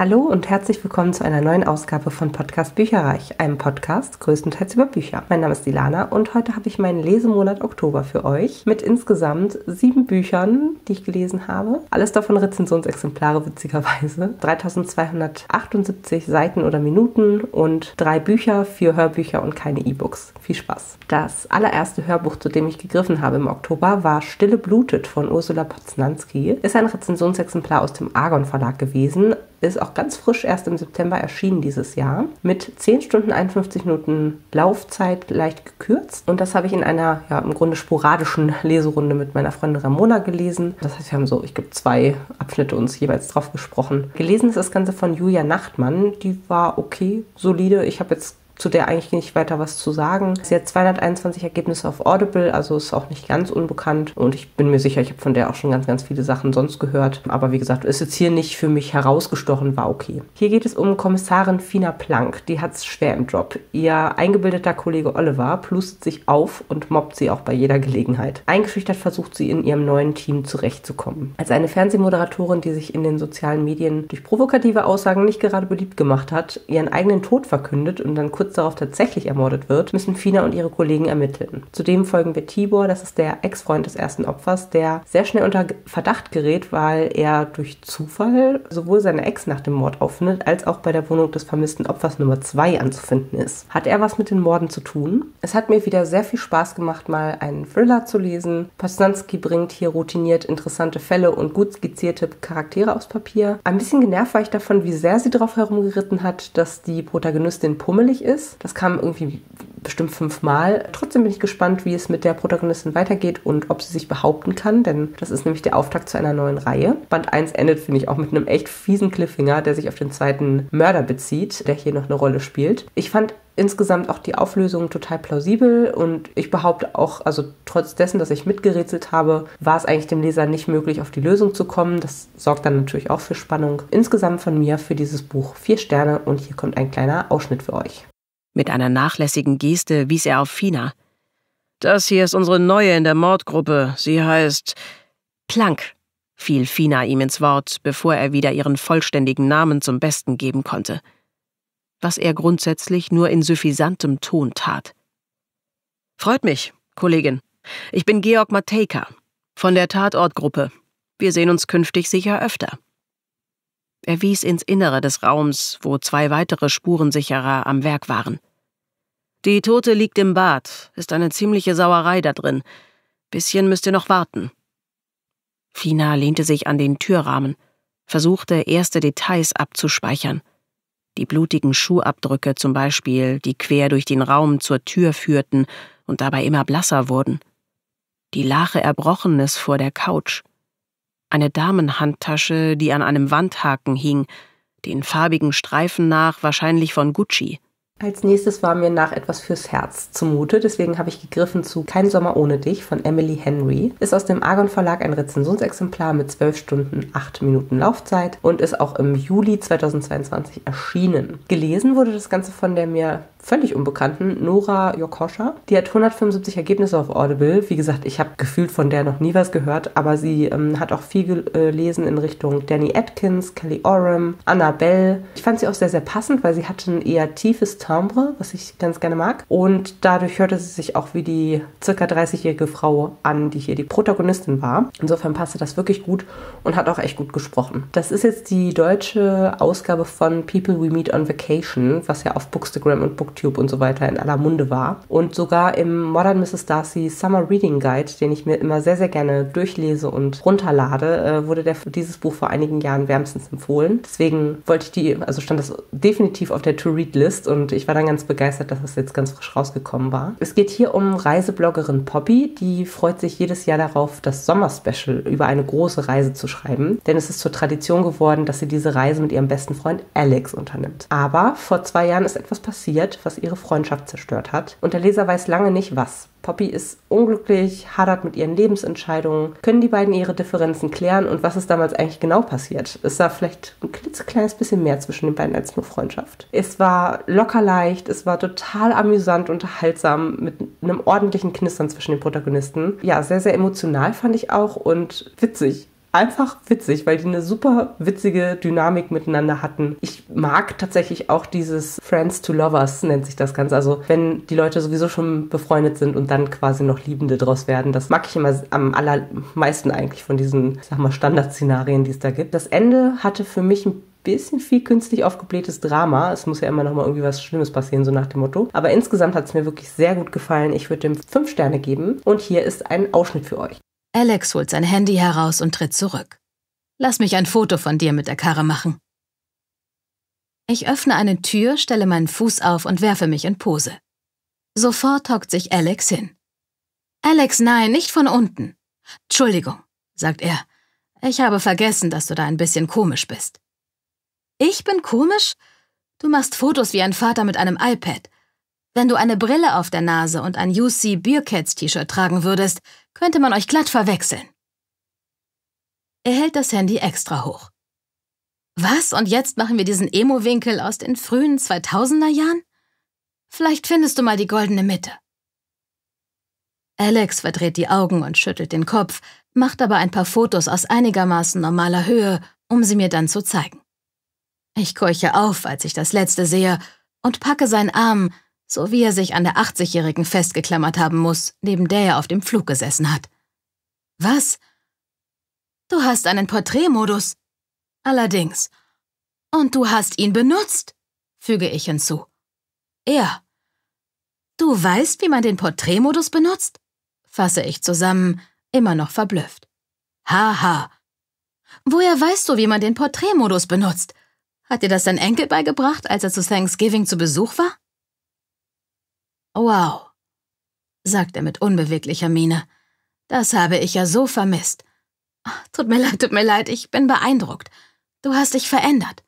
Hallo und herzlich willkommen zu einer neuen Ausgabe von Podcast Bücherreich, einem Podcast größtenteils über Bücher. Mein Name ist Dilana und heute habe ich meinen Lesemonat Oktober für euch mit insgesamt sieben Büchern, die ich gelesen habe. Alles davon Rezensionsexemplare, witzigerweise. 3278 Seiten oder Minuten und drei Bücher, vier Hörbücher und keine E-Books. Viel Spaß. Das allererste Hörbuch, zu dem ich gegriffen habe im Oktober, war Stille blutet von Ursula Poznanski. Ist ein Rezensionsexemplar aus dem Argon Verlag gewesen ist auch ganz frisch erst im September erschienen dieses Jahr mit 10 Stunden 51 Minuten Laufzeit leicht gekürzt. Und das habe ich in einer ja, im Grunde sporadischen Leserunde mit meiner Freundin Ramona gelesen. Das heißt, wir haben so, ich glaube, zwei Abschnitte uns jeweils drauf gesprochen. Gelesen ist das Ganze von Julia Nachtmann. Die war okay, solide. Ich habe jetzt zu der eigentlich nicht weiter was zu sagen. Sie hat 221 Ergebnisse auf Audible, also ist auch nicht ganz unbekannt. Und ich bin mir sicher, ich habe von der auch schon ganz, ganz viele Sachen sonst gehört. Aber wie gesagt, ist jetzt hier nicht für mich herausgestochen, war okay. Hier geht es um Kommissarin Fina Plank. Die hat es schwer im Job. Ihr eingebildeter Kollege Oliver plustet sich auf und mobbt sie auch bei jeder Gelegenheit. Eingeschüchtert versucht sie in ihrem neuen Team zurechtzukommen. Als eine Fernsehmoderatorin, die sich in den sozialen Medien durch provokative Aussagen nicht gerade beliebt gemacht hat, ihren eigenen Tod verkündet und dann kurz kurz darauf tatsächlich ermordet wird, müssen Fina und ihre Kollegen ermitteln. Zudem folgen wir Tibor, das ist der Ex-Freund des ersten Opfers, der sehr schnell unter Verdacht gerät, weil er durch Zufall sowohl seine Ex nach dem Mord auffindet, als auch bei der Wohnung des vermissten Opfers Nummer 2 anzufinden ist. Hat er was mit den Morden zu tun? Es hat mir wieder sehr viel Spaß gemacht, mal einen Thriller zu lesen. Posnanski bringt hier routiniert interessante Fälle und gut skizzierte Charaktere aufs Papier. Ein bisschen genervt war ich davon, wie sehr sie darauf herumgeritten hat, dass die Protagonistin pummelig ist ist. Das kam irgendwie bestimmt fünfmal. Trotzdem bin ich gespannt, wie es mit der Protagonistin weitergeht und ob sie sich behaupten kann, denn das ist nämlich der Auftakt zu einer neuen Reihe. Band 1 endet, finde ich, auch mit einem echt fiesen Cliffhanger, der sich auf den zweiten Mörder bezieht, der hier noch eine Rolle spielt. Ich fand insgesamt auch die Auflösung total plausibel und ich behaupte auch, also trotz dessen, dass ich mitgerätselt habe, war es eigentlich dem Leser nicht möglich, auf die Lösung zu kommen. Das sorgt dann natürlich auch für Spannung. Insgesamt von mir für dieses Buch vier Sterne und hier kommt ein kleiner Ausschnitt für euch. Mit einer nachlässigen Geste wies er auf Fina. Das hier ist unsere Neue in der Mordgruppe. Sie heißt Plank, fiel Fina ihm ins Wort, bevor er wieder ihren vollständigen Namen zum Besten geben konnte. Was er grundsätzlich nur in suffisantem Ton tat. Freut mich, Kollegin. Ich bin Georg Matejka von der Tatortgruppe. Wir sehen uns künftig sicher öfter. Er wies ins Innere des Raums, wo zwei weitere Spurensicherer am Werk waren. Die Tote liegt im Bad, ist eine ziemliche Sauerei da drin. Bisschen müsst ihr noch warten. Fina lehnte sich an den Türrahmen, versuchte erste Details abzuspeichern. Die blutigen Schuhabdrücke zum Beispiel, die quer durch den Raum zur Tür führten und dabei immer blasser wurden. Die Lache Erbrochenes vor der Couch eine Damenhandtasche, die an einem Wandhaken hing, den farbigen Streifen nach wahrscheinlich von Gucci. Als nächstes war mir nach etwas fürs Herz zumute, deswegen habe ich gegriffen zu Kein Sommer ohne dich von Emily Henry. Ist aus dem Argon Verlag ein Rezensionsexemplar mit 12 Stunden 8 Minuten Laufzeit und ist auch im Juli 2022 erschienen. Gelesen wurde das Ganze von der mir völlig unbekannten Nora Yokosha. Die hat 175 Ergebnisse auf Audible. Wie gesagt, ich habe gefühlt von der noch nie was gehört, aber sie ähm, hat auch viel gelesen in Richtung Danny Atkins, Kelly Oram, Annabelle. Ich fand sie auch sehr, sehr passend, weil sie hatte ein eher tiefes Timbre, was ich ganz gerne mag. Und dadurch hörte sie sich auch wie die circa 30-jährige Frau an, die hier die Protagonistin war. Insofern passte das wirklich gut und hat auch echt gut gesprochen. Das ist jetzt die deutsche Ausgabe von People We Meet on Vacation, was ja auf Bookstagram und Book Booktube und so weiter in aller Munde war. Und sogar im Modern Mrs. Darcy Summer Reading Guide, den ich mir immer sehr, sehr gerne durchlese und runterlade, äh, wurde der, dieses Buch vor einigen Jahren wärmstens empfohlen. Deswegen wollte ich die, also stand das definitiv auf der To-Read-List und ich war dann ganz begeistert, dass es jetzt ganz frisch rausgekommen war. Es geht hier um Reisebloggerin Poppy, die freut sich jedes Jahr darauf, das Sommerspecial über eine große Reise zu schreiben, denn es ist zur Tradition geworden, dass sie diese Reise mit ihrem besten Freund Alex unternimmt. Aber vor zwei Jahren ist etwas passiert, was ihre Freundschaft zerstört hat. Und der Leser weiß lange nicht was. Poppy ist unglücklich, hadert mit ihren Lebensentscheidungen. Können die beiden ihre Differenzen klären und was ist damals eigentlich genau passiert? Ist da vielleicht ein klitzekleines bisschen mehr zwischen den beiden als nur Freundschaft? Es war locker leicht, es war total amüsant, unterhaltsam, mit einem ordentlichen Knistern zwischen den Protagonisten. Ja, sehr, sehr emotional fand ich auch und witzig einfach witzig, weil die eine super witzige Dynamik miteinander hatten. Ich mag tatsächlich auch dieses Friends to Lovers, nennt sich das Ganze. Also wenn die Leute sowieso schon befreundet sind und dann quasi noch Liebende draus werden. Das mag ich immer am allermeisten eigentlich von diesen, sag mal, Standardszenarien, die es da gibt. Das Ende hatte für mich ein bisschen viel künstlich aufgeblähtes Drama. Es muss ja immer noch mal irgendwie was Schlimmes passieren, so nach dem Motto. Aber insgesamt hat es mir wirklich sehr gut gefallen. Ich würde dem fünf Sterne geben. Und hier ist ein Ausschnitt für euch. Alex holt sein Handy heraus und tritt zurück. Lass mich ein Foto von dir mit der Karre machen. Ich öffne eine Tür, stelle meinen Fuß auf und werfe mich in Pose. Sofort hockt sich Alex hin. Alex, nein, nicht von unten. Entschuldigung, sagt er. Ich habe vergessen, dass du da ein bisschen komisch bist. Ich bin komisch? Du machst Fotos wie ein Vater mit einem iPad. Wenn du eine Brille auf der Nase und ein UC Beercats T-Shirt tragen würdest, könnte man euch glatt verwechseln. Er hält das Handy extra hoch. Was? Und jetzt machen wir diesen Emo-Winkel aus den frühen 2000er Jahren? Vielleicht findest du mal die goldene Mitte. Alex verdreht die Augen und schüttelt den Kopf, macht aber ein paar Fotos aus einigermaßen normaler Höhe, um sie mir dann zu zeigen. Ich keuche auf, als ich das letzte sehe, und packe seinen Arm, so wie er sich an der 80-Jährigen festgeklammert haben muss, neben der er auf dem Flug gesessen hat. Was? Du hast einen Porträtmodus. Allerdings. Und du hast ihn benutzt, füge ich hinzu. Er. Du weißt, wie man den Porträtmodus benutzt? fasse ich zusammen, immer noch verblüfft. Haha. Woher weißt du, wie man den Porträtmodus benutzt? Hat dir das dein Enkel beigebracht, als er zu Thanksgiving zu Besuch war? Wow, sagt er mit unbeweglicher Miene. Das habe ich ja so vermisst. Tut mir leid, tut mir leid, ich bin beeindruckt. Du hast dich verändert.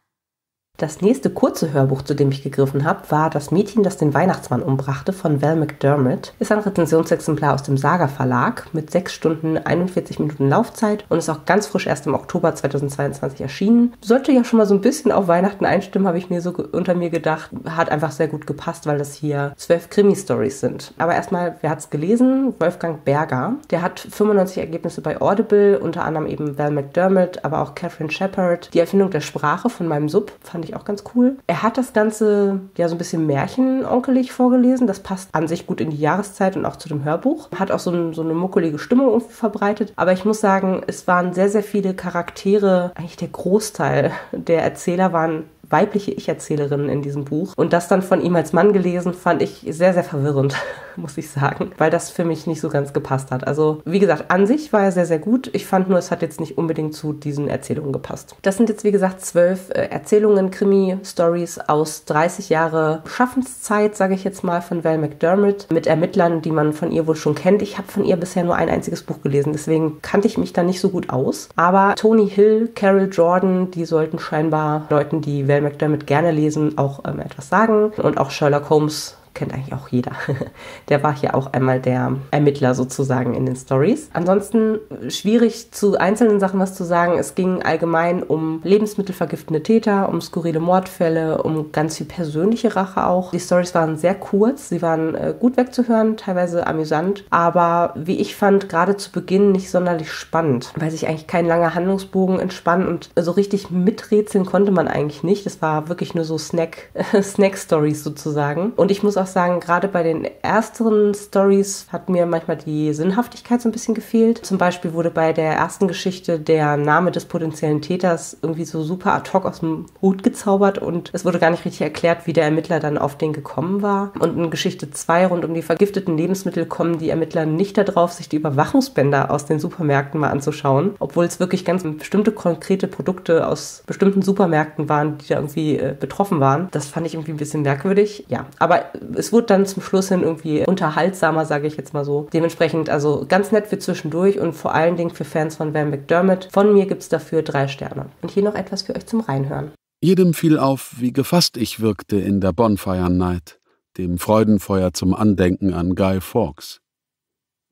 Das nächste kurze Hörbuch, zu dem ich gegriffen habe, war Das Mädchen, das den Weihnachtsmann umbrachte von Val McDermott. Ist ein Rezensionsexemplar aus dem Saga Verlag mit 6 Stunden 41 Minuten Laufzeit und ist auch ganz frisch erst im Oktober 2022 erschienen. Sollte ja schon mal so ein bisschen auf Weihnachten einstimmen, habe ich mir so unter mir gedacht. Hat einfach sehr gut gepasst, weil das hier zwölf Krimi-Stories sind. Aber erstmal, wer hat es gelesen? Wolfgang Berger. Der hat 95 Ergebnisse bei Audible, unter anderem eben Val McDermott, aber auch Catherine Shepard. Die Erfindung der Sprache von meinem Sub fand fand ich auch ganz cool. Er hat das Ganze ja so ein bisschen märchenonkelig vorgelesen. Das passt an sich gut in die Jahreszeit und auch zu dem Hörbuch. Hat auch so, ein, so eine muckelige Stimmung verbreitet. Aber ich muss sagen, es waren sehr, sehr viele Charaktere. Eigentlich der Großteil der Erzähler waren weibliche Ich-Erzählerinnen in diesem Buch. Und das dann von ihm als Mann gelesen, fand ich sehr, sehr verwirrend, muss ich sagen, weil das für mich nicht so ganz gepasst hat. Also, wie gesagt, an sich war er sehr, sehr gut. Ich fand nur, es hat jetzt nicht unbedingt zu diesen Erzählungen gepasst. Das sind jetzt, wie gesagt, zwölf äh, Erzählungen, Krimi-Stories aus 30 Jahre Schaffenszeit, sage ich jetzt mal, von Val McDermott mit Ermittlern, die man von ihr wohl schon kennt. Ich habe von ihr bisher nur ein einziges Buch gelesen, deswegen kannte ich mich da nicht so gut aus. Aber Tony Hill, Carol Jordan, die sollten scheinbar Leuten, die Val McDermott gerne lesen, auch ähm, etwas sagen. Und auch Sherlock Holmes kennt eigentlich auch jeder. Der war hier auch einmal der Ermittler sozusagen in den Stories. Ansonsten schwierig zu einzelnen Sachen was zu sagen. Es ging allgemein um lebensmittelvergiftende Täter, um skurrile Mordfälle, um ganz viel persönliche Rache auch. Die Stories waren sehr kurz, sie waren äh, gut wegzuhören, teilweise amüsant, aber wie ich fand, gerade zu Beginn nicht sonderlich spannend, weil sich eigentlich kein langer Handlungsbogen entspann und so richtig miträtseln konnte man eigentlich nicht. Es war wirklich nur so Snack, Snack-Stories sozusagen. Und ich muss auch sagen, gerade bei den ersteren Stories hat mir manchmal die Sinnhaftigkeit so ein bisschen gefehlt. Zum Beispiel wurde bei der ersten Geschichte der Name des potenziellen Täters irgendwie so super ad hoc aus dem Hut gezaubert und es wurde gar nicht richtig erklärt, wie der Ermittler dann auf den gekommen war. Und in Geschichte 2 rund um die vergifteten Lebensmittel kommen die Ermittler nicht darauf, sich die Überwachungsbänder aus den Supermärkten mal anzuschauen, obwohl es wirklich ganz bestimmte konkrete Produkte aus bestimmten Supermärkten waren, die da irgendwie äh, betroffen waren. Das fand ich irgendwie ein bisschen merkwürdig. Ja, aber es wurde dann zum Schluss hin irgendwie unterhaltsamer, sage ich jetzt mal so. Dementsprechend also ganz nett für zwischendurch und vor allen Dingen für Fans von Van McDermott. Von mir gibt es dafür drei Sterne. Und hier noch etwas für euch zum Reinhören. Jedem fiel auf, wie gefasst ich wirkte in der Bonfire Night, dem Freudenfeuer zum Andenken an Guy Fawkes.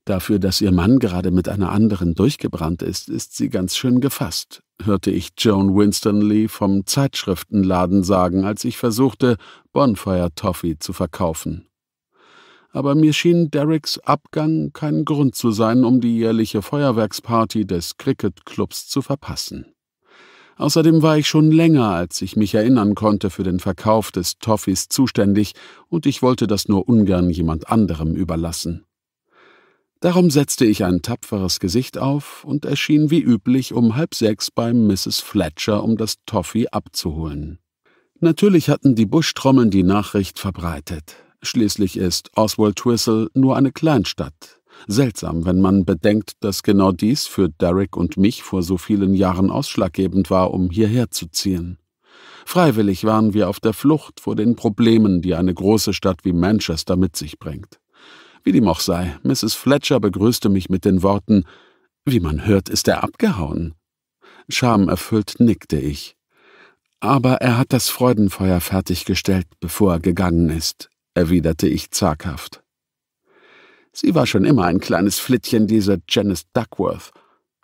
Dafür, dass ihr Mann gerade mit einer anderen durchgebrannt ist, ist sie ganz schön gefasst, hörte ich Joan Winstanley vom Zeitschriftenladen sagen, als ich versuchte, Bonfire Toffee zu verkaufen. aber mir schien Derricks Abgang kein Grund zu sein, um die jährliche Feuerwerksparty des Cricket-Clubs zu verpassen. Außerdem war ich schon länger, als ich mich erinnern konnte, für den Verkauf des Toffees zuständig, und ich wollte das nur ungern jemand anderem überlassen. Darum setzte ich ein tapferes Gesicht auf und erschien wie üblich um halb sechs bei Mrs. Fletcher, um das Toffee abzuholen. Natürlich hatten die Buschtrommeln die Nachricht verbreitet. Schließlich ist Oswald Twistle nur eine Kleinstadt. Seltsam, wenn man bedenkt, dass genau dies für Derek und mich vor so vielen Jahren ausschlaggebend war, um hierher zu ziehen. Freiwillig waren wir auf der Flucht vor den Problemen, die eine große Stadt wie Manchester mit sich bringt. Wie dem auch sei, Mrs. Fletcher begrüßte mich mit den Worten Wie man hört, ist er abgehauen. Schamerfüllt nickte ich. Aber er hat das Freudenfeuer fertiggestellt, bevor er gegangen ist, erwiderte ich zaghaft. Sie war schon immer ein kleines Flittchen, diese Janice Duckworth.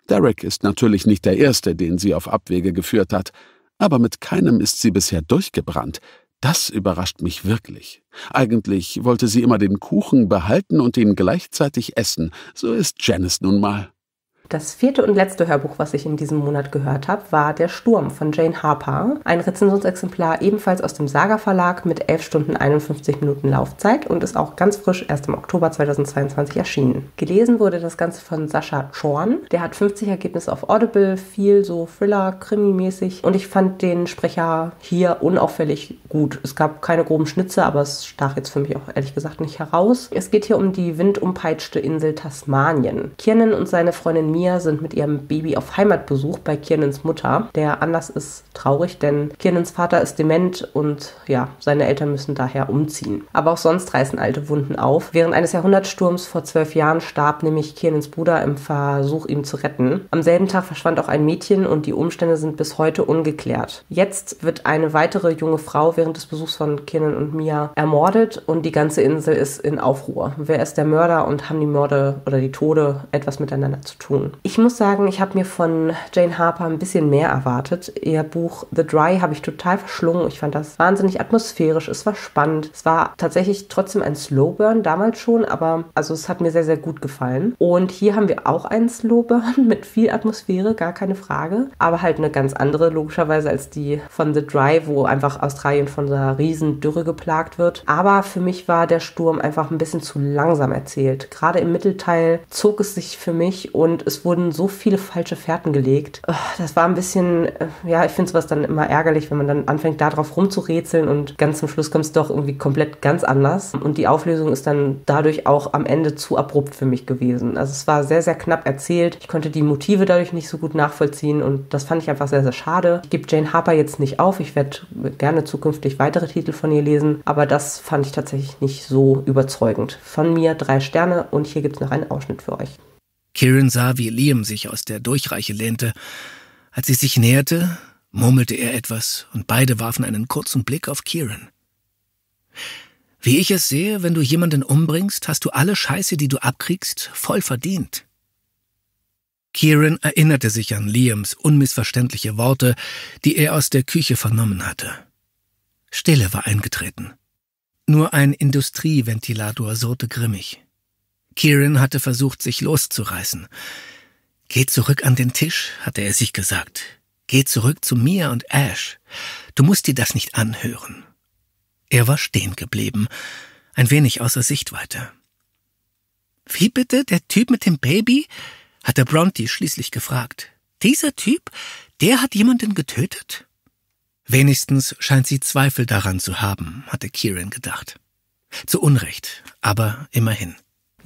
Derek ist natürlich nicht der Erste, den sie auf Abwege geführt hat, aber mit keinem ist sie bisher durchgebrannt. Das überrascht mich wirklich. Eigentlich wollte sie immer den Kuchen behalten und ihn gleichzeitig essen. So ist Janice nun mal. Das vierte und letzte Hörbuch, was ich in diesem Monat gehört habe, war Der Sturm von Jane Harper. Ein Rezensionsexemplar ebenfalls aus dem Saga Verlag mit 11 Stunden 51 Minuten Laufzeit und ist auch ganz frisch erst im Oktober 2022 erschienen. Gelesen wurde das Ganze von Sascha Chorn. Der hat 50 Ergebnisse auf Audible, viel so Thriller, Krimi-mäßig und ich fand den Sprecher hier unauffällig gut. Es gab keine groben Schnitze, aber es stach jetzt für mich auch ehrlich gesagt nicht heraus. Es geht hier um die windumpeitschte Insel Tasmanien. Kiernan und seine Freundin Mia sind mit ihrem Baby auf Heimatbesuch bei Kiernans Mutter. Der Anlass ist traurig, denn Kiernans Vater ist dement und ja, seine Eltern müssen daher umziehen. Aber auch sonst reißen alte Wunden auf. Während eines Jahrhundertsturms vor zwölf Jahren starb nämlich Kiernans Bruder im Versuch, ihn zu retten. Am selben Tag verschwand auch ein Mädchen und die Umstände sind bis heute ungeklärt. Jetzt wird eine weitere junge Frau während des Besuchs von Kiernan und Mia ermordet und die ganze Insel ist in Aufruhr. Wer ist der Mörder und haben die Morde oder die Tode etwas miteinander zu tun? Ich muss sagen, ich habe mir von Jane Harper ein bisschen mehr erwartet. Ihr Buch The Dry habe ich total verschlungen. Ich fand das wahnsinnig atmosphärisch. Es war spannend. Es war tatsächlich trotzdem ein Slowburn damals schon, aber also es hat mir sehr, sehr gut gefallen. Und hier haben wir auch einen Slowburn mit viel Atmosphäre, gar keine Frage. Aber halt eine ganz andere, logischerweise, als die von The Dry, wo einfach Australien von einer riesen Dürre geplagt wird. Aber für mich war der Sturm einfach ein bisschen zu langsam erzählt. Gerade im Mittelteil zog es sich für mich und es wurden so viele falsche Fährten gelegt. Das war ein bisschen, äh, ja, ich finde sowas dann immer ärgerlich, wenn man dann anfängt, darauf rumzurätseln und ganz zum Schluss kommt es doch irgendwie komplett ganz anders. Und die Auflösung ist dann dadurch auch am Ende zu abrupt für mich gewesen. Also es war sehr, sehr knapp erzählt. Ich konnte die Motive dadurch nicht so gut nachvollziehen und das fand ich einfach sehr, sehr schade. Ich gebe Jane Harper jetzt nicht auf. Ich werde gerne zukünftig weitere Titel von ihr lesen, aber das fand ich tatsächlich nicht so überzeugend. Von mir drei Sterne und hier gibt es noch einen Ausschnitt für euch. Kieran sah, wie Liam sich aus der Durchreiche lehnte. Als sie sich näherte, murmelte er etwas, und beide warfen einen kurzen Blick auf Kieran. Wie ich es sehe, wenn du jemanden umbringst, hast du alle Scheiße, die du abkriegst, voll verdient. Kieran erinnerte sich an Liams unmissverständliche Worte, die er aus der Küche vernommen hatte. Stille war eingetreten. Nur ein Industrieventilator surrte grimmig. Kieran hatte versucht, sich loszureißen. Geh zurück an den Tisch, hatte er sich gesagt. Geh zurück zu Mia und Ash. Du musst dir das nicht anhören. Er war stehen geblieben, ein wenig außer Sichtweite. Wie bitte, der Typ mit dem Baby? hatte Bronte schließlich gefragt. Dieser Typ, der hat jemanden getötet? Wenigstens scheint sie Zweifel daran zu haben, hatte Kieran gedacht. Zu Unrecht, aber immerhin.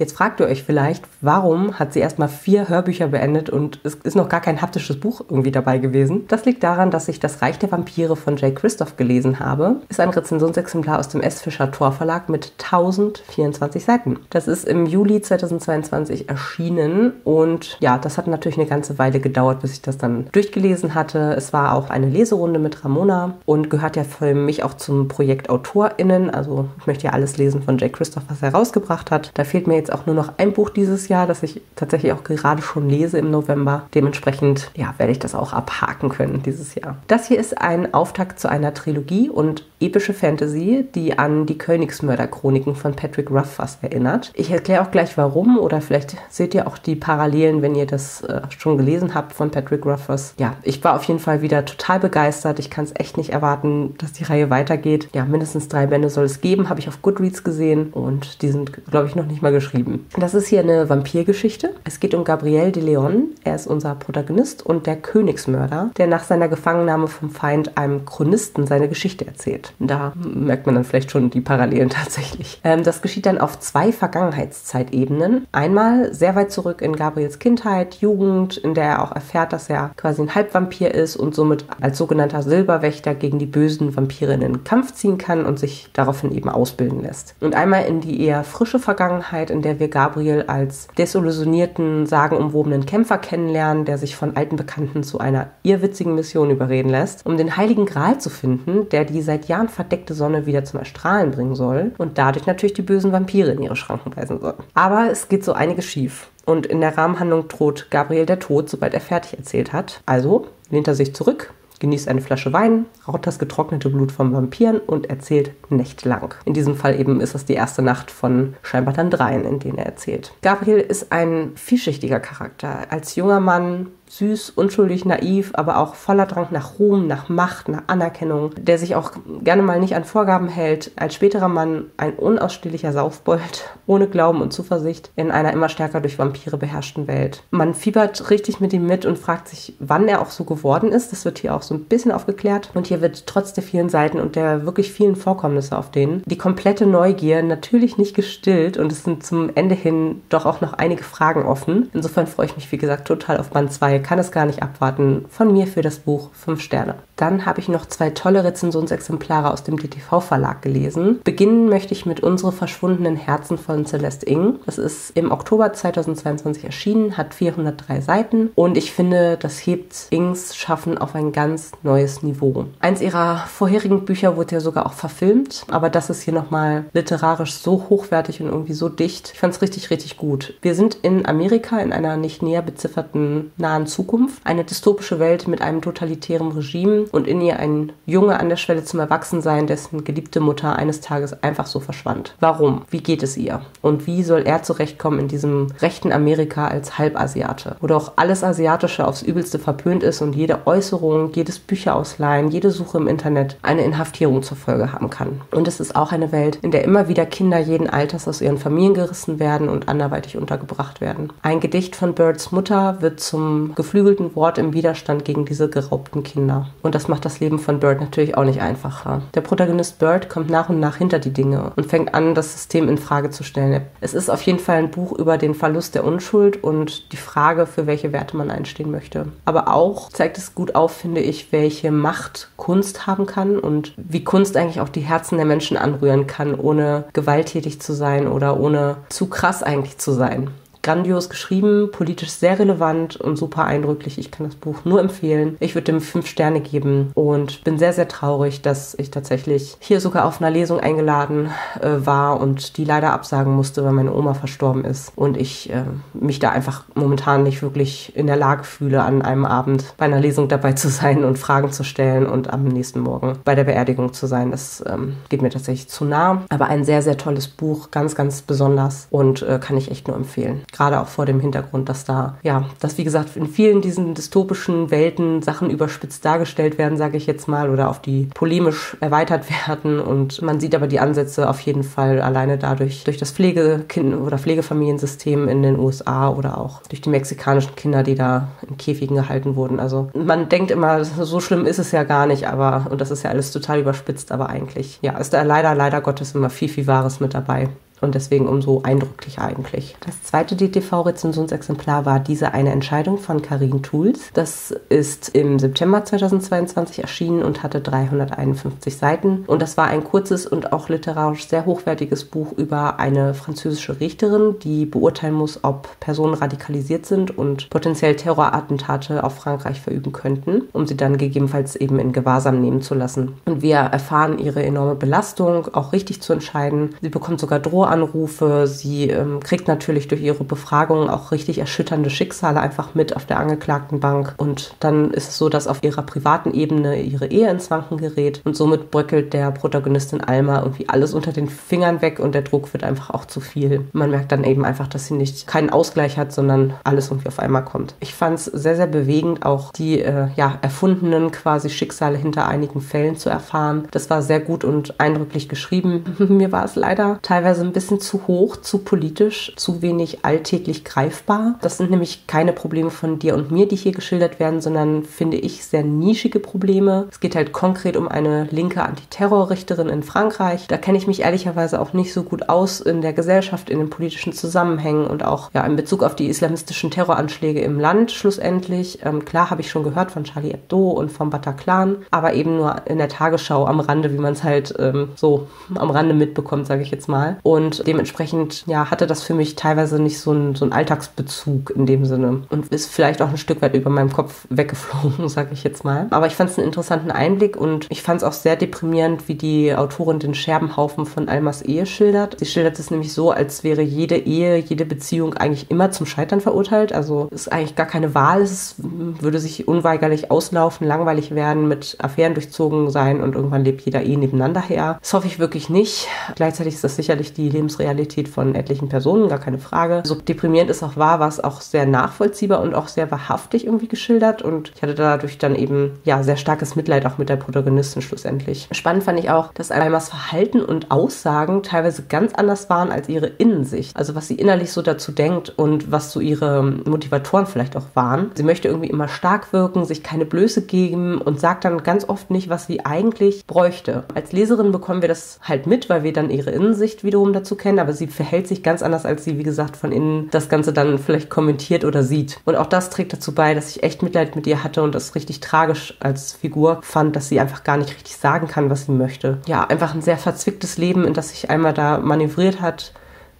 Jetzt fragt ihr euch vielleicht, warum hat sie erstmal vier Hörbücher beendet und es ist noch gar kein haptisches Buch irgendwie dabei gewesen. Das liegt daran, dass ich Das Reich der Vampire von Jay Christoph gelesen habe. Ist ein Rezensionsexemplar aus dem S. Fischer Tor Verlag mit 1024 Seiten. Das ist im Juli 2022 erschienen und ja, das hat natürlich eine ganze Weile gedauert, bis ich das dann durchgelesen hatte. Es war auch eine Leserunde mit Ramona und gehört ja für mich auch zum Projekt AutorInnen. Also ich möchte ja alles lesen von Jay Christoph, was er rausgebracht hat. Da fehlt mir jetzt auch nur noch ein Buch dieses Jahr, das ich tatsächlich auch gerade schon lese im November. Dementsprechend ja, werde ich das auch abhaken können dieses Jahr. Das hier ist ein Auftakt zu einer Trilogie und epische Fantasy, die an die Königsmörder-Chroniken von Patrick Ruffers erinnert. Ich erkläre auch gleich warum oder vielleicht seht ihr auch die Parallelen, wenn ihr das äh, schon gelesen habt von Patrick Ruffers. Ja, ich war auf jeden Fall wieder total begeistert. Ich kann es echt nicht erwarten, dass die Reihe weitergeht. Ja, mindestens drei Bände soll es geben, habe ich auf Goodreads gesehen und die sind, glaube ich, noch nicht mal geschrieben. Das ist hier eine Vampirgeschichte. Es geht um Gabriel de Leon. Er ist unser Protagonist und der Königsmörder, der nach seiner Gefangennahme vom Feind einem Chronisten seine Geschichte erzählt. Da merkt man dann vielleicht schon die Parallelen tatsächlich. Ähm, das geschieht dann auf zwei Vergangenheitszeitebenen. Einmal sehr weit zurück in Gabriels Kindheit, Jugend, in der er auch erfährt, dass er quasi ein Halbvampir ist und somit als sogenannter Silberwächter gegen die bösen Vampire in den Kampf ziehen kann und sich daraufhin eben ausbilden lässt. Und einmal in die eher frische Vergangenheit, in der wir Gabriel als desillusionierten, sagenumwobenen Kämpfer kennenlernen, der sich von alten Bekannten zu einer irrwitzigen Mission überreden lässt, um den heiligen Gral zu finden, der die seit Jahren verdeckte Sonne wieder zum Erstrahlen bringen soll und dadurch natürlich die bösen Vampire in ihre Schranken weisen soll. Aber es geht so einiges schief. Und in der Rahmenhandlung droht Gabriel der Tod, sobald er fertig erzählt hat. Also lehnt er sich zurück, genießt eine Flasche Wein, raucht das getrocknete Blut von Vampiren und erzählt nächtelang. In diesem Fall eben ist es die erste Nacht von scheinbar dann dreien, in denen er erzählt. Gabriel ist ein vielschichtiger Charakter. Als junger Mann süß, unschuldig, naiv, aber auch voller Drang nach Ruhm, nach Macht, nach Anerkennung, der sich auch gerne mal nicht an Vorgaben hält, als späterer Mann ein unausstehlicher Saufbold, ohne Glauben und Zuversicht in einer immer stärker durch Vampire beherrschten Welt. Man fiebert richtig mit ihm mit und fragt sich, wann er auch so geworden ist. Das wird hier auch so ein bisschen aufgeklärt. Und hier wird trotz der vielen Seiten und der wirklich vielen Vorkommnisse auf denen die komplette Neugier natürlich nicht gestillt und es sind zum Ende hin doch auch noch einige Fragen offen. Insofern freue ich mich, wie gesagt, total auf Band 2 kann es gar nicht abwarten. Von mir für das Buch 5 Sterne. Dann habe ich noch zwei tolle Rezensionsexemplare aus dem DTV-Verlag gelesen. Beginnen möchte ich mit Unsere verschwundenen Herzen von Celeste Ing. Das ist im Oktober 2022 erschienen, hat 403 Seiten und ich finde, das hebt Ings Schaffen auf ein ganz neues Niveau. Eins ihrer vorherigen Bücher wurde ja sogar auch verfilmt, aber das ist hier nochmal literarisch so hochwertig und irgendwie so dicht. Ich fand es richtig, richtig gut. Wir sind in Amerika in einer nicht näher bezifferten nahen Zukunft. Eine dystopische Welt mit einem totalitären Regime und in ihr ein Junge an der Schwelle zum Erwachsensein, dessen geliebte Mutter eines Tages einfach so verschwand. Warum? Wie geht es ihr? Und wie soll er zurechtkommen in diesem rechten Amerika als Halbasiate? Wo doch alles Asiatische aufs Übelste verpönt ist und jede Äußerung, jedes Bücherausleihen, jede Suche im Internet eine Inhaftierung zur Folge haben kann. Und es ist auch eine Welt, in der immer wieder Kinder jeden Alters aus ihren Familien gerissen werden und anderweitig untergebracht werden. Ein Gedicht von Birds Mutter wird zum geflügelten Wort im Widerstand gegen diese geraubten Kinder. Und das macht das Leben von Bird natürlich auch nicht einfacher. Der Protagonist Bird kommt nach und nach hinter die Dinge und fängt an, das System in Frage zu stellen. Es ist auf jeden Fall ein Buch über den Verlust der Unschuld und die Frage, für welche Werte man einstehen möchte. Aber auch zeigt es gut auf, finde ich, welche Macht Kunst haben kann und wie Kunst eigentlich auch die Herzen der Menschen anrühren kann, ohne gewalttätig zu sein oder ohne zu krass eigentlich zu sein grandios geschrieben, politisch sehr relevant und super eindrücklich. Ich kann das Buch nur empfehlen. Ich würde dem fünf Sterne geben und bin sehr, sehr traurig, dass ich tatsächlich hier sogar auf einer Lesung eingeladen äh, war und die leider absagen musste, weil meine Oma verstorben ist und ich äh, mich da einfach momentan nicht wirklich in der Lage fühle, an einem Abend bei einer Lesung dabei zu sein und Fragen zu stellen und am nächsten Morgen bei der Beerdigung zu sein. Das ähm, geht mir tatsächlich zu nah. Aber ein sehr, sehr tolles Buch, ganz, ganz besonders und äh, kann ich echt nur empfehlen gerade auch vor dem Hintergrund, dass da, ja, dass wie gesagt in vielen diesen dystopischen Welten Sachen überspitzt dargestellt werden, sage ich jetzt mal, oder auf die polemisch erweitert werden und man sieht aber die Ansätze auf jeden Fall alleine dadurch, durch das Pflegekind- oder Pflegefamiliensystem in den USA oder auch durch die mexikanischen Kinder, die da in Käfigen gehalten wurden. Also man denkt immer, so schlimm ist es ja gar nicht, aber, und das ist ja alles total überspitzt, aber eigentlich, ja, ist da leider, leider Gottes immer viel, viel Wahres mit dabei und deswegen umso eindrücklicher eigentlich. Das zweite DTV-Rezensionsexemplar war diese eine Entscheidung von Karin Tools. Das ist im September 2022 erschienen und hatte 351 Seiten und das war ein kurzes und auch literarisch sehr hochwertiges Buch über eine französische Richterin, die beurteilen muss, ob Personen radikalisiert sind und potenziell Terrorattentate auf Frankreich verüben könnten, um sie dann gegebenenfalls eben in Gewahrsam nehmen zu lassen. Und wir erfahren ihre enorme Belastung, auch richtig zu entscheiden. Sie bekommt sogar Droh Terroranrufe. Sie ähm, kriegt natürlich durch ihre Befragung auch richtig erschütternde Schicksale einfach mit auf der angeklagten Bank. Und dann ist es so, dass auf ihrer privaten Ebene ihre Ehe ins Wanken gerät und somit bröckelt der Protagonistin Alma irgendwie alles unter den Fingern weg und der Druck wird einfach auch zu viel. Man merkt dann eben einfach, dass sie nicht keinen Ausgleich hat, sondern alles irgendwie auf einmal kommt. Ich fand es sehr, sehr bewegend, auch die äh, ja, erfundenen quasi Schicksale hinter einigen Fällen zu erfahren. Das war sehr gut und eindrücklich geschrieben. Mir war es leider teilweise ein bisschen zu hoch, zu politisch, zu wenig alltäglich greifbar. Das sind nämlich keine Probleme von dir und mir, die hier geschildert werden, sondern finde ich sehr nischige Probleme. Es geht halt konkret um eine linke Antiterrorrichterin in Frankreich. Da kenne ich mich ehrlicherweise auch nicht so gut aus in der Gesellschaft, in den politischen Zusammenhängen und auch ja, in Bezug auf die islamistischen Terroranschläge im Land schlussendlich. Ähm, klar habe ich schon gehört von Charlie Hebdo und vom Bataclan, aber eben nur in der Tagesschau am Rande, wie man es halt ähm, so am Rande mitbekommt, sage ich jetzt mal. Und dementsprechend ja, hatte das für mich teilweise nicht so einen so Alltagsbezug in dem Sinne und ist vielleicht auch ein Stück weit über meinem Kopf weggeflogen, sage ich jetzt mal. Aber ich fand es einen interessanten Einblick und ich fand es auch sehr deprimierend, wie die Autorin den Scherbenhaufen von Almas Ehe schildert. Sie schildert es nämlich so, als wäre jede Ehe, jede Beziehung eigentlich immer zum Scheitern verurteilt. Also ist eigentlich gar keine Wahl. Es würde sich unweigerlich auslaufen, langweilig werden, mit Affären durchzogen sein und irgendwann lebt jeder Ehe nebeneinander her. Das hoffe ich wirklich nicht. Gleichzeitig ist das sicherlich die Lebensrealität von etlichen Personen, gar keine Frage. So deprimierend es auch war, war es auch sehr nachvollziehbar und auch sehr wahrhaftig irgendwie geschildert und ich hatte dadurch dann eben ja sehr starkes Mitleid auch mit der Protagonistin schlussendlich. Spannend fand ich auch, dass Almas Verhalten und Aussagen teilweise ganz anders waren als ihre Innensicht. Also was sie innerlich so dazu denkt und was so ihre Motivatoren vielleicht auch waren. Sie möchte irgendwie immer stark wirken, sich keine Blöße geben und sagt dann ganz oft nicht, was sie eigentlich bräuchte. Als Leserin bekommen wir das halt mit, weil wir dann ihre Innensicht wiederum dazu kennen, aber sie verhält sich ganz anders, als sie, wie gesagt, von innen das Ganze dann vielleicht kommentiert oder sieht. Und auch das trägt dazu bei, dass ich echt Mitleid mit ihr hatte und das richtig tragisch als Figur fand, dass sie einfach gar nicht richtig sagen kann, was sie möchte. Ja, einfach ein sehr verzwicktes Leben, in das sich einmal da manövriert hat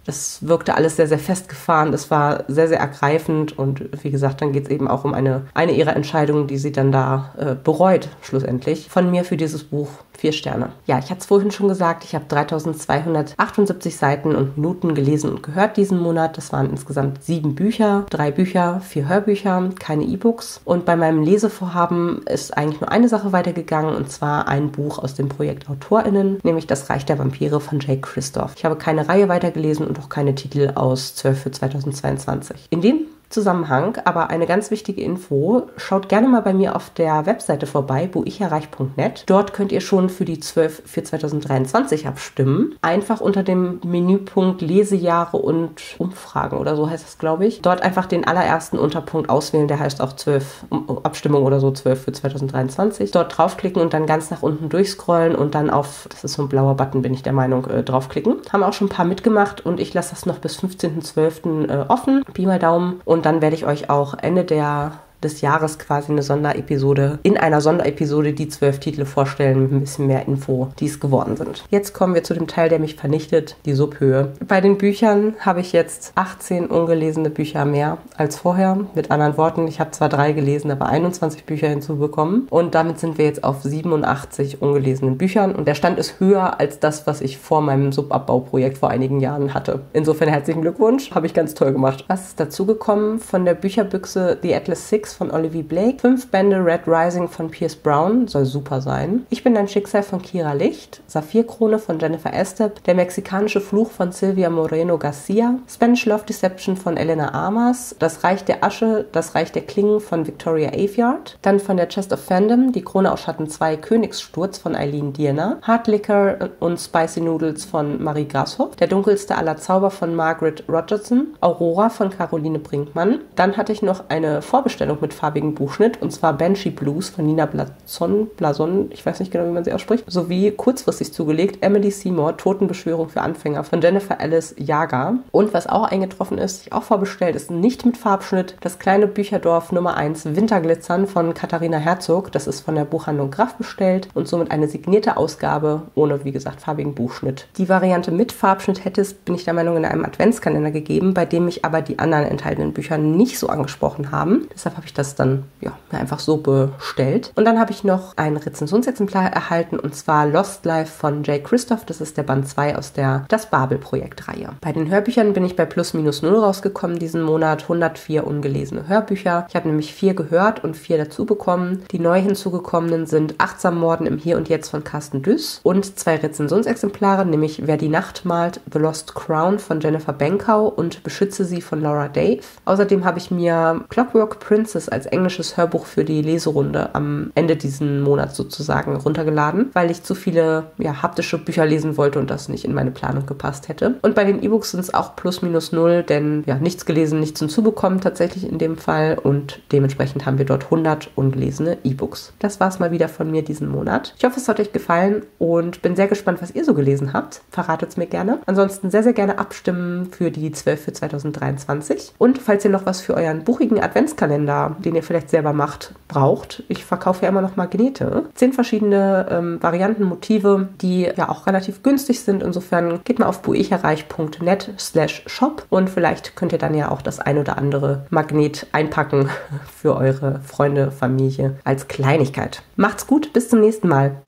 das wirkte alles sehr, sehr festgefahren. Das war sehr, sehr ergreifend. Und wie gesagt, dann geht es eben auch um eine, eine ihrer Entscheidungen, die sie dann da äh, bereut, schlussendlich. Von mir für dieses Buch vier Sterne. Ja, ich hatte es vorhin schon gesagt, ich habe 3278 Seiten und Minuten gelesen und gehört diesen Monat. Das waren insgesamt sieben Bücher, drei Bücher, vier Hörbücher, keine E-Books. Und bei meinem Lesevorhaben ist eigentlich nur eine Sache weitergegangen und zwar ein Buch aus dem Projekt AutorInnen, nämlich Das Reich der Vampire von Jake Christoph. Ich habe keine Reihe weitergelesen und auch keine Titel aus 12 für 2022. In dem Zusammenhang, aber eine ganz wichtige Info. Schaut gerne mal bei mir auf der Webseite vorbei, buicherreich.net. Dort könnt ihr schon für die 12 für 2023 abstimmen. Einfach unter dem Menüpunkt Lesejahre und Umfragen oder so heißt das, glaube ich. Dort einfach den allerersten Unterpunkt auswählen, der heißt auch 12 Abstimmung oder so 12 für 2023. Dort draufklicken und dann ganz nach unten durchscrollen und dann auf, das ist so ein blauer Button, bin ich der Meinung, äh, draufklicken. Haben auch schon ein paar mitgemacht und ich lasse das noch bis 15.12. Äh, offen. Pi mal Daumen. Und dann werde ich euch auch Ende der des Jahres quasi eine Sonderepisode, in einer Sonderepisode die zwölf Titel vorstellen mit ein bisschen mehr Info, die es geworden sind. Jetzt kommen wir zu dem Teil, der mich vernichtet, die Subhöhe. Bei den Büchern habe ich jetzt 18 ungelesene Bücher mehr als vorher. Mit anderen Worten, ich habe zwar drei gelesen, aber 21 Bücher hinzubekommen und damit sind wir jetzt auf 87 ungelesenen Büchern und der Stand ist höher als das, was ich vor meinem Subabbauprojekt vor einigen Jahren hatte. Insofern herzlichen Glückwunsch, habe ich ganz toll gemacht. Was ist dazugekommen von der Bücherbüchse The Atlas Six von Olivia Blake, fünf Bände Red Rising von Pierce Brown, soll super sein. Ich bin dein Schicksal von Kira Licht, Saphirkrone von Jennifer Estep, Der mexikanische Fluch von Silvia Moreno Garcia, Spanish Love Deception von Elena Amas, Das Reich der Asche, Das Reich der Klingen von Victoria Aveyard, dann von der Chest of Fandom, Die Krone aus Schatten 2, Königssturz von Eileen Dierner, Hard Liquor und Spicy Noodles von Marie Grashoff, Der dunkelste aller Zauber von Margaret Rogerson, Aurora von Caroline Brinkmann. Dann hatte ich noch eine Vorbestellung mit farbigem Buchschnitt, und zwar Banshee Blues von Nina Blason, Blason, ich weiß nicht genau, wie man sie ausspricht, sowie kurzfristig zugelegt Emily Seymour, Totenbeschwörung für Anfänger von Jennifer Alice Jager. Und was auch eingetroffen ist, ich auch vorbestellt, ist nicht mit Farbschnitt, das kleine Bücherdorf Nummer 1 Winterglitzern von Katharina Herzog. Das ist von der Buchhandlung Graf bestellt und somit eine signierte Ausgabe ohne, wie gesagt, farbigen Buchschnitt. Die Variante mit Farbschnitt hätte es, bin ich der Meinung, in einem Adventskalender gegeben, bei dem mich aber die anderen enthaltenen Bücher nicht so angesprochen haben. Deshalb habe habe ich das dann ja, einfach so bestellt. Und dann habe ich noch ein Rezensionsexemplar erhalten und zwar Lost Life von Jay Christoph. Das ist der Band 2 aus der Das Babel-Projekt-Reihe. Bei den Hörbüchern bin ich bei Plus Minus Null rausgekommen diesen Monat. 104 ungelesene Hörbücher. Ich habe nämlich vier gehört und vier dazu bekommen. Die neu hinzugekommenen sind Achtsam Morden im Hier und Jetzt von Carsten Düss und zwei Rezensionsexemplare, nämlich Wer die Nacht malt, The Lost Crown von Jennifer Benkau und Beschütze sie von Laura Dave. Außerdem habe ich mir Clockwork Princess als englisches Hörbuch für die Leserunde am Ende diesen Monats sozusagen runtergeladen, weil ich zu viele ja, haptische Bücher lesen wollte und das nicht in meine Planung gepasst hätte. Und bei den E-Books sind es auch plus minus null, denn ja, nichts gelesen, nichts hinzubekommen tatsächlich in dem Fall und dementsprechend haben wir dort 100 ungelesene E-Books. Das war es mal wieder von mir diesen Monat. Ich hoffe, es hat euch gefallen und bin sehr gespannt, was ihr so gelesen habt. Verratet es mir gerne. Ansonsten sehr, sehr gerne abstimmen für die 12 für 2023. Und falls ihr noch was für euren buchigen Adventskalender, den ihr vielleicht selber macht, braucht, ich verkaufe ja immer noch Magnete. Zehn verschiedene ähm, Varianten, Motive, die ja auch relativ günstig sind. Insofern geht mal auf buicherreich.net slash shop und vielleicht könnt ihr dann ja auch das ein oder andere Magnet einpacken für eure Freunde, Familie als Kleinigkeit. Macht's gut, bis zum nächsten Mal.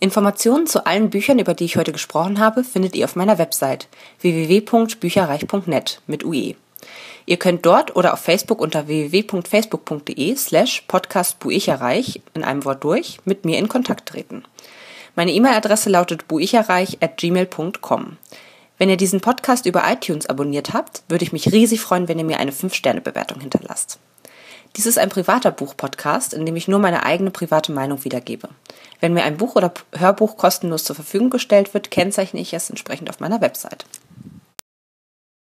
Informationen zu allen Büchern, über die ich heute gesprochen habe, findet ihr auf meiner Website www.bücherreich.net mit UE. Ihr könnt dort oder auf Facebook unter www.facebook.de slash podcastbuicherreich in einem Wort durch mit mir in Kontakt treten. Meine E-Mail-Adresse lautet buicherreich at gmail.com. Wenn ihr diesen Podcast über iTunes abonniert habt, würde ich mich riesig freuen, wenn ihr mir eine 5-Sterne-Bewertung hinterlasst. Dies ist ein privater Buch-Podcast, in dem ich nur meine eigene private Meinung wiedergebe. Wenn mir ein Buch oder Hörbuch kostenlos zur Verfügung gestellt wird, kennzeichne ich es entsprechend auf meiner Website.